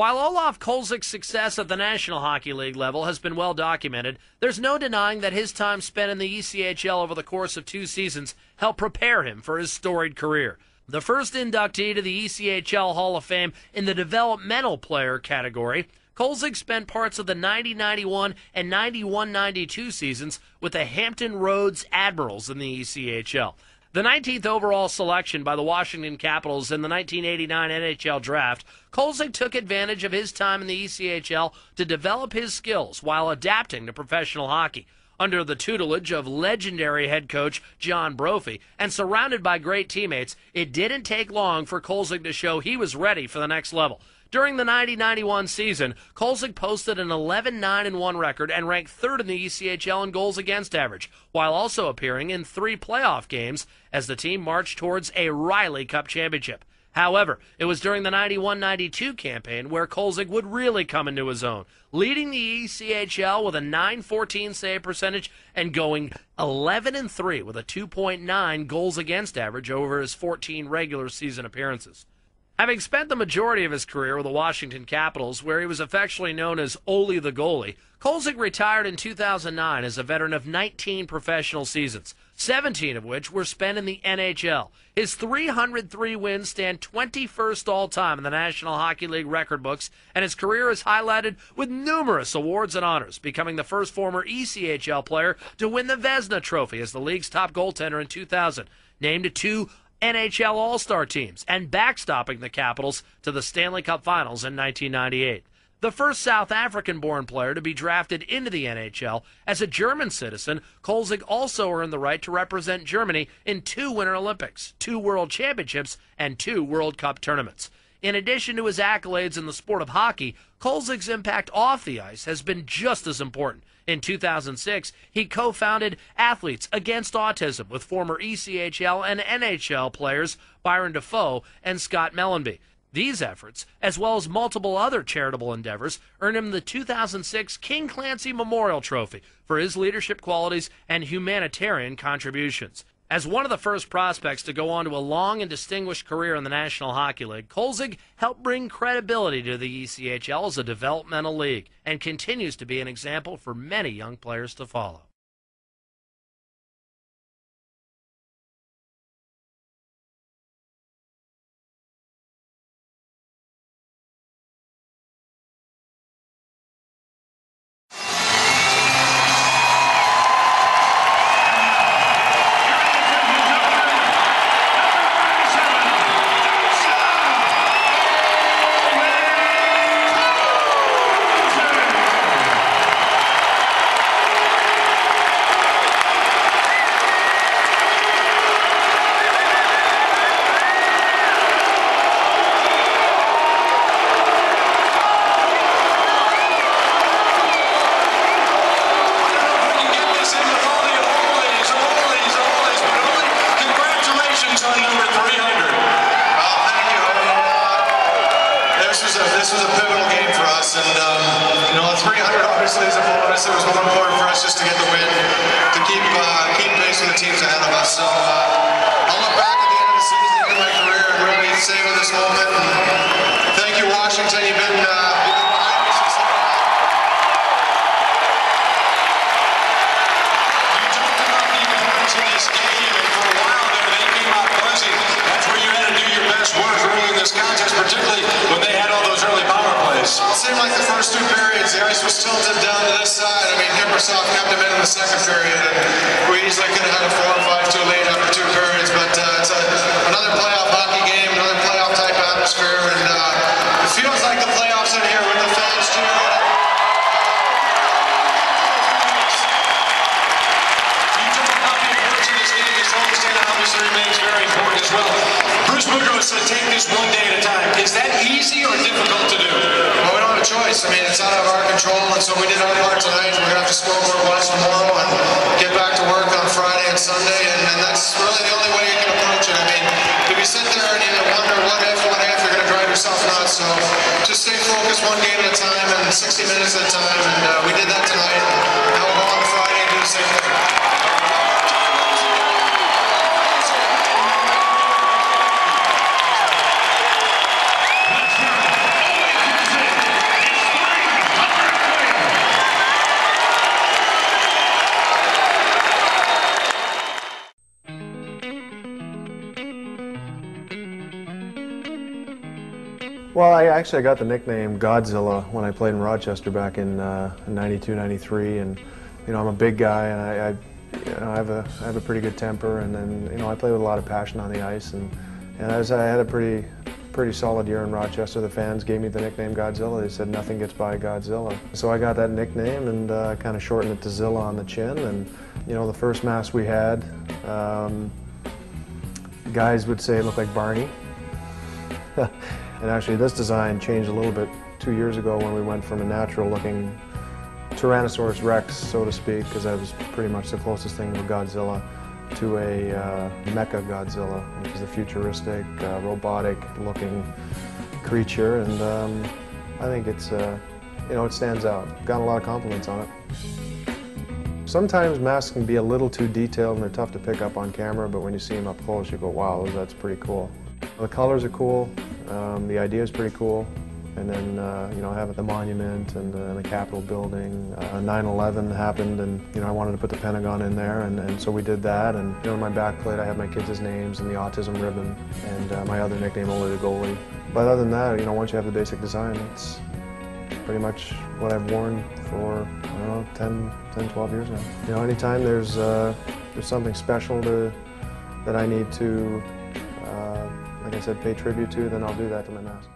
While Olaf Kolzig's success at the National Hockey League level has been well documented, there's no denying that his time spent in the ECHL over the course of two seasons helped prepare him for his storied career. The first inductee to the ECHL Hall of Fame in the developmental player category, Kolzig spent parts of the 90 91 and 91 92 seasons with the Hampton Roads Admirals in the ECHL. The 19th overall selection by the Washington Capitals in the 1989 NHL draft, Kolzig took advantage of his time in the ECHL to develop his skills while adapting to professional hockey. Under the tutelage of legendary head coach John Brophy and surrounded by great teammates, it didn't take long for Kolzig to show he was ready for the next level. During the 90-91 season, Kolzig posted an 11-9-1 record and ranked third in the ECHL in goals against average, while also appearing in three playoff games as the team marched towards a Riley Cup championship. However, it was during the 91-92 campaign where Kolzig would really come into his own, leading the ECHL with a 9-14 save percentage and going 11-3 with a 2.9 goals against average over his 14 regular season appearances. Having spent the majority of his career with the Washington Capitals, where he was affectionately known as Olie the goalie, Kolzig retired in 2009 as a veteran of 19 professional seasons, 17 of which were spent in the NHL. His 303 wins stand 21st all time in the National Hockey League record books, and his career is highlighted with numerous awards and honors, becoming the first former ECHL player to win the Vezina Trophy as the league's top goaltender in 2000 named to two NHL All Star teams and backstopping the Capitals to the Stanley Cup Finals in 1998. The first South African born player to be drafted into the NHL as a German citizen, Kolzig also earned the right to represent Germany in two Winter Olympics, two World Championships, and two World Cup tournaments. In addition to his accolades in the sport of hockey, Kolzig's impact off the ice has been just as important. In 2006, he co founded Athletes Against Autism with former ECHL and NHL players Byron Dafoe and Scott Mellanby. These efforts, as well as multiple other charitable endeavors, earned him the 2006 King Clancy Memorial Trophy for his leadership qualities and humanitarian contributions. As one of the first prospects to go on to a long and distinguished career in the National Hockey League, Kolzig helped bring credibility to the ECHL as a developmental league and continues to be an example for many young players to follow. and um, you know, 300 obviously is a bonus. It was more important for us just to get the win, to keep uh, keep pace with the teams ahead of us. So uh, I'll look back at the end of the season in my career and really savor this moment. And thank you, Washington. You've been. Uh, Southampton in the second period. We easily could have had a 4 and 5 2 late after two periods, but uh, it's a, another playoff hockey game, another playoff type atmosphere, and uh, it feels like the playoffs in here when the fans cheer. remains very important as well. Bruce Boudreau said, take this one day at a time. Is that easy or difficult to do? choice. I mean, it's out of our control, and so we did our part tonight. We're going to have to score more watch tomorrow and get back to work on Friday and Sunday, and, and that's really the only way you can approach it. I mean, if you sit there and you wonder what if, what if, you're going to drive yourself nuts. So just stay focused one game at a time and 60 minutes at a time. Well, I actually got the nickname Godzilla when I played in Rochester back in uh, 92, 93, and you know I'm a big guy and I, I, you know, I have a I have a pretty good temper, and then you know I play with a lot of passion on the ice, and and as I had a pretty pretty solid year in Rochester. The fans gave me the nickname Godzilla. They said nothing gets by Godzilla, so I got that nickname and uh, kind of shortened it to Zilla on the chin. And you know the first mask we had, um, guys would say it looked like Barney. And actually this design changed a little bit two years ago when we went from a natural looking Tyrannosaurus Rex, so to speak, because that was pretty much the closest thing to Godzilla, to a uh, Mecha Godzilla, which is a futuristic, uh, robotic looking creature. And um, I think it's, uh, you know, it stands out. Got a lot of compliments on it. Sometimes masks can be a little too detailed and they're tough to pick up on camera, but when you see them up close, you go, wow, that's pretty cool. The colors are cool. Um, the idea is pretty cool. And then, uh, you know, having the monument and, uh, the Capitol building. 9-11 uh, happened and, you know, I wanted to put the Pentagon in there and, and so we did that. And, you know, on my backplate I have my kids' names and the autism ribbon and uh, my other nickname, Olie the Goalie. But other than that, you know, once you have the basic design, it's pretty much what I've worn for, I don't know, 10, 10 12 years now. You know, anytime there's, uh, there's something special to, that I need to like I said, pay tribute to, then I'll do that to my mask.